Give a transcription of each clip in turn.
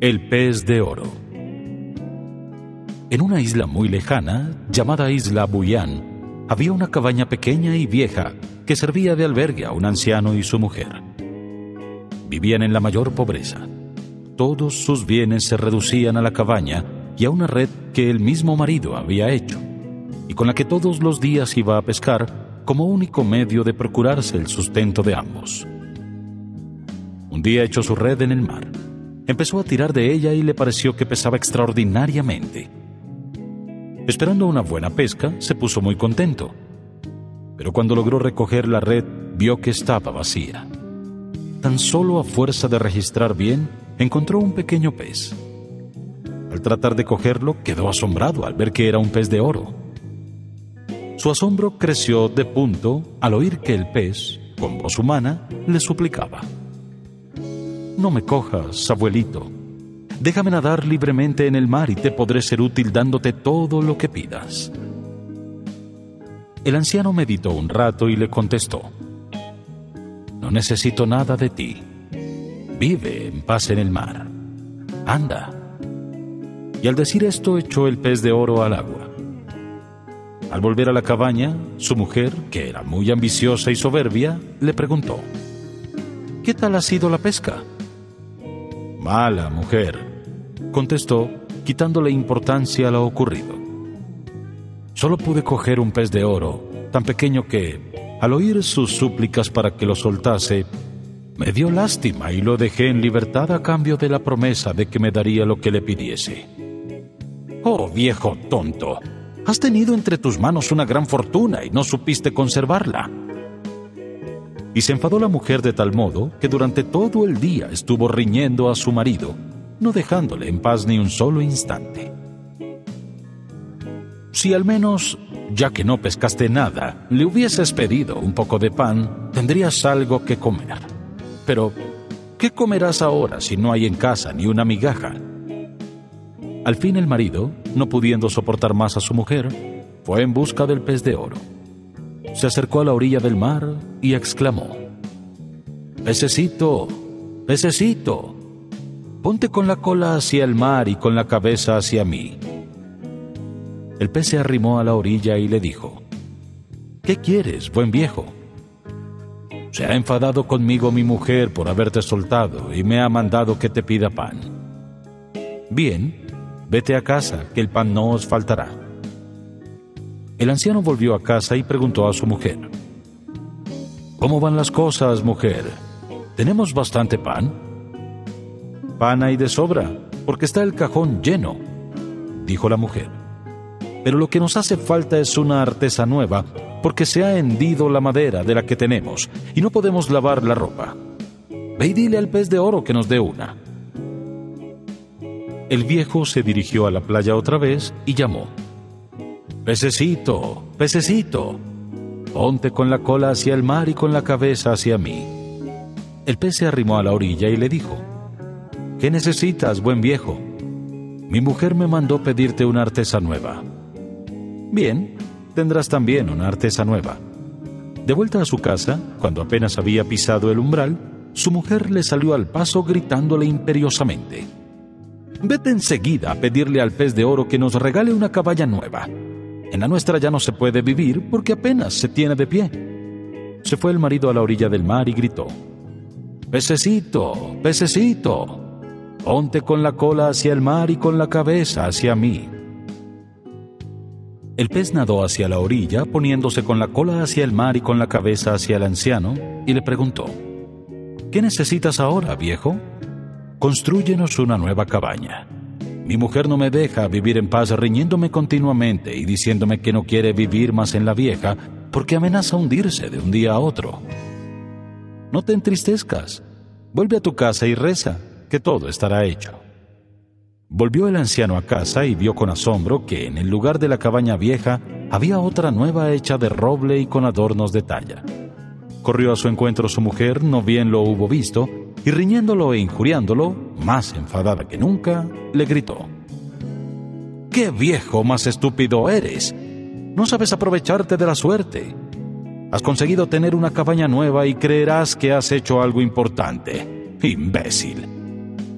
El pez de oro. En una isla muy lejana, llamada Isla Buyán, había una cabaña pequeña y vieja que servía de albergue a un anciano y su mujer. Vivían en la mayor pobreza. Todos sus bienes se reducían a la cabaña y a una red que el mismo marido había hecho, y con la que todos los días iba a pescar como único medio de procurarse el sustento de ambos. Un día echó su red en el mar Empezó a tirar de ella y le pareció que pesaba extraordinariamente. Esperando una buena pesca, se puso muy contento. Pero cuando logró recoger la red, vio que estaba vacía. Tan solo a fuerza de registrar bien, encontró un pequeño pez. Al tratar de cogerlo, quedó asombrado al ver que era un pez de oro. Su asombro creció de punto al oír que el pez, con voz humana, le suplicaba. No me cojas, abuelito. Déjame nadar libremente en el mar y te podré ser útil dándote todo lo que pidas. El anciano meditó un rato y le contestó, No necesito nada de ti. Vive en paz en el mar. Anda. Y al decir esto echó el pez de oro al agua. Al volver a la cabaña, su mujer, que era muy ambiciosa y soberbia, le preguntó, ¿Qué tal ha sido la pesca? Mala mujer, contestó, quitándole importancia a lo ocurrido. Solo pude coger un pez de oro, tan pequeño que, al oír sus súplicas para que lo soltase, me dio lástima y lo dejé en libertad a cambio de la promesa de que me daría lo que le pidiese. Oh, viejo tonto, has tenido entre tus manos una gran fortuna y no supiste conservarla. Y se enfadó la mujer de tal modo que durante todo el día estuvo riñendo a su marido, no dejándole en paz ni un solo instante. Si al menos, ya que no pescaste nada, le hubieses pedido un poco de pan, tendrías algo que comer. Pero, ¿qué comerás ahora si no hay en casa ni una migaja? Al fin el marido, no pudiendo soportar más a su mujer, fue en busca del pez de oro se acercó a la orilla del mar y exclamó, Pececito, pececito, ponte con la cola hacia el mar y con la cabeza hacia mí. El pez se arrimó a la orilla y le dijo, ¿Qué quieres, buen viejo? Se ha enfadado conmigo mi mujer por haberte soltado y me ha mandado que te pida pan. Bien, vete a casa, que el pan no os faltará. El anciano volvió a casa y preguntó a su mujer, ¿Cómo van las cosas, mujer? ¿Tenemos bastante pan? Pan hay de sobra, porque está el cajón lleno, dijo la mujer. Pero lo que nos hace falta es una artesa nueva, porque se ha hendido la madera de la que tenemos y no podemos lavar la ropa. Ve y dile al pez de oro que nos dé una. El viejo se dirigió a la playa otra vez y llamó. Pececito, pececito, ponte con la cola hacia el mar y con la cabeza hacia mí. El pez se arrimó a la orilla y le dijo, ¿Qué necesitas, buen viejo? Mi mujer me mandó pedirte una artesa nueva. Bien, tendrás también una artesa nueva. De vuelta a su casa, cuando apenas había pisado el umbral, su mujer le salió al paso gritándole imperiosamente. Vete enseguida a pedirle al pez de oro que nos regale una caballa nueva. En la nuestra ya no se puede vivir porque apenas se tiene de pie. Se fue el marido a la orilla del mar y gritó, Pececito, pececito, ponte con la cola hacia el mar y con la cabeza hacia mí. El pez nadó hacia la orilla, poniéndose con la cola hacia el mar y con la cabeza hacia el anciano, y le preguntó, ¿Qué necesitas ahora, viejo? Construyenos una nueva cabaña. Mi mujer no me deja vivir en paz riñéndome continuamente y diciéndome que no quiere vivir más en la vieja porque amenaza hundirse de un día a otro. No te entristezcas. Vuelve a tu casa y reza, que todo estará hecho. Volvió el anciano a casa y vio con asombro que en el lugar de la cabaña vieja había otra nueva hecha de roble y con adornos de talla. Corrió a su encuentro su mujer, no bien lo hubo visto, y riñéndolo e injuriándolo, más enfadada que nunca, le gritó. ¡Qué viejo más estúpido eres! No sabes aprovecharte de la suerte. Has conseguido tener una cabaña nueva y creerás que has hecho algo importante. ¡Imbécil!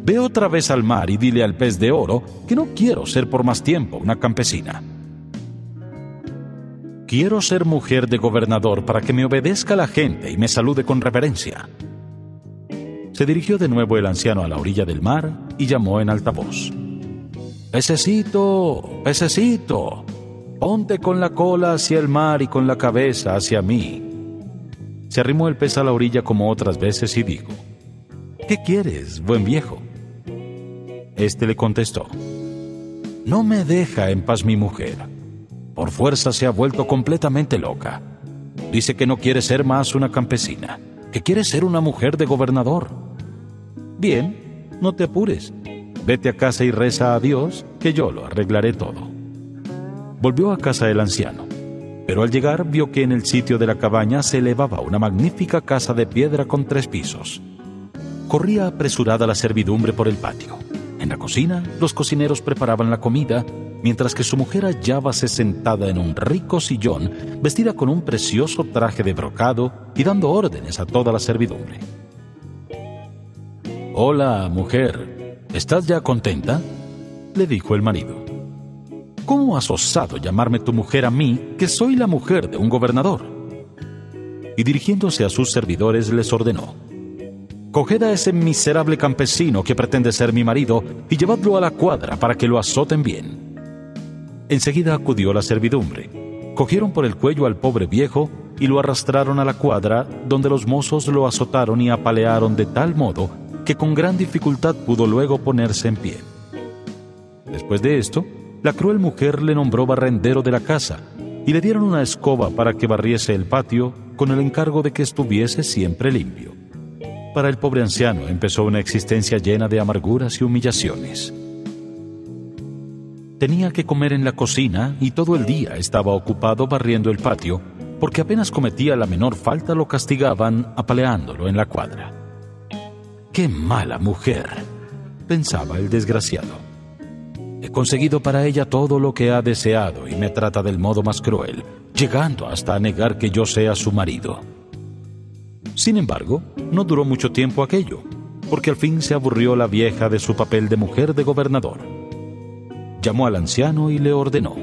Ve otra vez al mar y dile al pez de oro que no quiero ser por más tiempo una campesina. Quiero ser mujer de gobernador para que me obedezca la gente y me salude con reverencia. Se dirigió de nuevo el anciano a la orilla del mar y llamó en alta voz. Pececito, pececito, ponte con la cola hacia el mar y con la cabeza hacia mí. Se arrimó el pez a la orilla como otras veces y dijo, ¿Qué quieres, buen viejo? Este le contestó, No me deja en paz mi mujer. Por fuerza se ha vuelto completamente loca. Dice que no quiere ser más una campesina, que quiere ser una mujer de gobernador. Bien, no te apures. Vete a casa y reza a Dios, que yo lo arreglaré todo. Volvió a casa el anciano, pero al llegar vio que en el sitio de la cabaña se elevaba una magnífica casa de piedra con tres pisos. Corría apresurada la servidumbre por el patio. En la cocina, los cocineros preparaban la comida, mientras que su mujer hallábase sentada en un rico sillón, vestida con un precioso traje de brocado y dando órdenes a toda la servidumbre. Hola, mujer, ¿estás ya contenta? le dijo el marido. ¿Cómo has osado llamarme tu mujer a mí, que soy la mujer de un gobernador? Y dirigiéndose a sus servidores les ordenó, Coged a ese miserable campesino que pretende ser mi marido y llevadlo a la cuadra para que lo azoten bien. Enseguida acudió la servidumbre. Cogieron por el cuello al pobre viejo y lo arrastraron a la cuadra, donde los mozos lo azotaron y apalearon de tal modo que con gran dificultad pudo luego ponerse en pie. Después de esto, la cruel mujer le nombró barrendero de la casa y le dieron una escoba para que barriese el patio con el encargo de que estuviese siempre limpio. Para el pobre anciano empezó una existencia llena de amarguras y humillaciones. Tenía que comer en la cocina y todo el día estaba ocupado barriendo el patio, porque apenas cometía la menor falta lo castigaban apaleándolo en la cuadra. ¡Qué mala mujer! pensaba el desgraciado. He conseguido para ella todo lo que ha deseado y me trata del modo más cruel, llegando hasta a negar que yo sea su marido. Sin embargo, no duró mucho tiempo aquello, porque al fin se aburrió la vieja de su papel de mujer de gobernador. Llamó al anciano y le ordenó,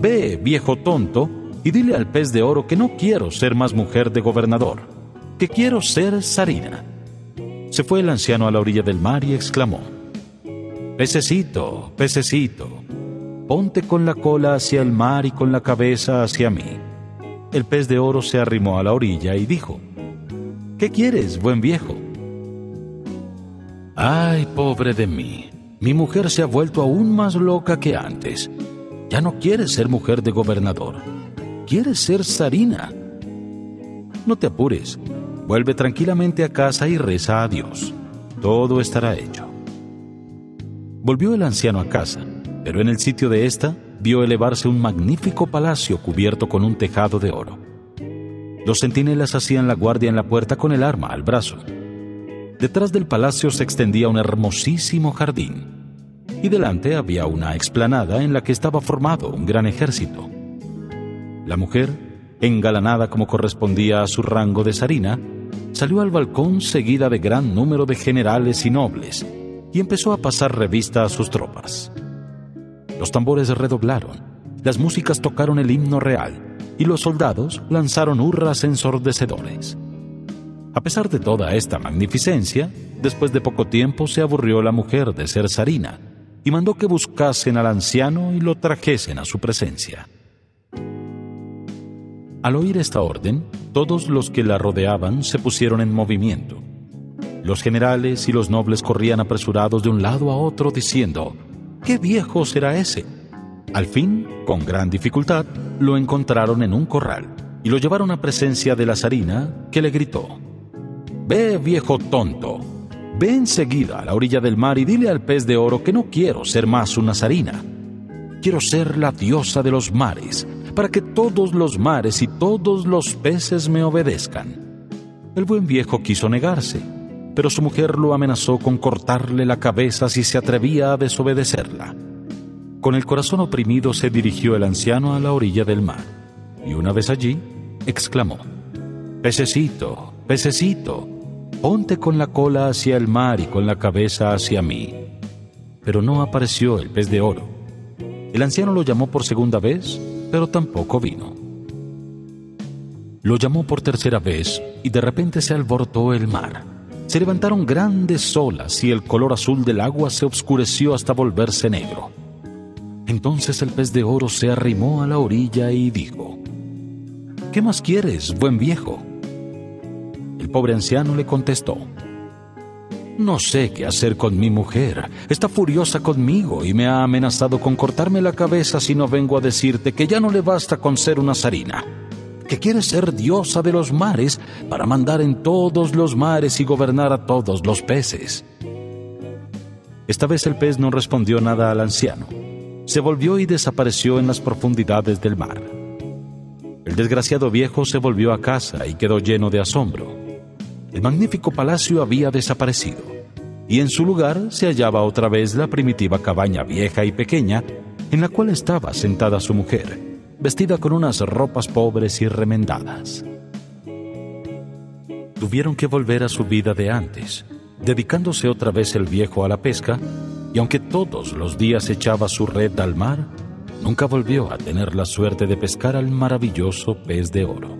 Ve, viejo tonto, y dile al pez de oro que no quiero ser más mujer de gobernador, que quiero ser Sarina. Se fue el anciano a la orilla del mar y exclamó, Pececito, pececito, ponte con la cola hacia el mar y con la cabeza hacia mí el pez de oro se arrimó a la orilla y dijo, ¿Qué quieres, buen viejo? Ay, pobre de mí, mi mujer se ha vuelto aún más loca que antes. Ya no quiere ser mujer de gobernador, quiere ser zarina. No te apures, vuelve tranquilamente a casa y reza a Dios. Todo estará hecho. Volvió el anciano a casa, pero en el sitio de esta vio elevarse un magnífico palacio cubierto con un tejado de oro. Los centinelas hacían la guardia en la puerta con el arma al brazo. Detrás del palacio se extendía un hermosísimo jardín, y delante había una explanada en la que estaba formado un gran ejército. La mujer, engalanada como correspondía a su rango de zarina, salió al balcón seguida de gran número de generales y nobles, y empezó a pasar revista a sus tropas. Los tambores redoblaron, las músicas tocaron el himno real y los soldados lanzaron hurras ensordecedores. A pesar de toda esta magnificencia, después de poco tiempo se aburrió la mujer de ser zarina y mandó que buscasen al anciano y lo trajesen a su presencia. Al oír esta orden, todos los que la rodeaban se pusieron en movimiento. Los generales y los nobles corrían apresurados de un lado a otro diciendo, ¿Qué viejo será ese? Al fin, con gran dificultad, lo encontraron en un corral y lo llevaron a presencia de la zarina, que le gritó, Ve, viejo tonto, ve enseguida a la orilla del mar y dile al pez de oro que no quiero ser más una zarina. Quiero ser la diosa de los mares, para que todos los mares y todos los peces me obedezcan. El buen viejo quiso negarse pero su mujer lo amenazó con cortarle la cabeza si se atrevía a desobedecerla. Con el corazón oprimido se dirigió el anciano a la orilla del mar, y una vez allí, exclamó, Pececito, pececito, ponte con la cola hacia el mar y con la cabeza hacia mí. Pero no apareció el pez de oro. El anciano lo llamó por segunda vez, pero tampoco vino. Lo llamó por tercera vez y de repente se alborotó el mar. Se levantaron grandes olas y el color azul del agua se oscureció hasta volverse negro. Entonces el pez de oro se arrimó a la orilla y dijo, ¿Qué más quieres, buen viejo? El pobre anciano le contestó, no sé qué hacer con mi mujer. Está furiosa conmigo y me ha amenazado con cortarme la cabeza si no vengo a decirte que ya no le basta con ser una zarina, que quiere ser diosa de los mares para mandar en todos los mares y gobernar a todos los peces. Esta vez el pez no respondió nada al anciano. Se volvió y desapareció en las profundidades del mar. El desgraciado viejo se volvió a casa y quedó lleno de asombro el magnífico palacio había desaparecido, y en su lugar se hallaba otra vez la primitiva cabaña vieja y pequeña en la cual estaba sentada su mujer, vestida con unas ropas pobres y remendadas. Tuvieron que volver a su vida de antes, dedicándose otra vez el viejo a la pesca, y aunque todos los días echaba su red al mar, nunca volvió a tener la suerte de pescar al maravilloso pez de oro.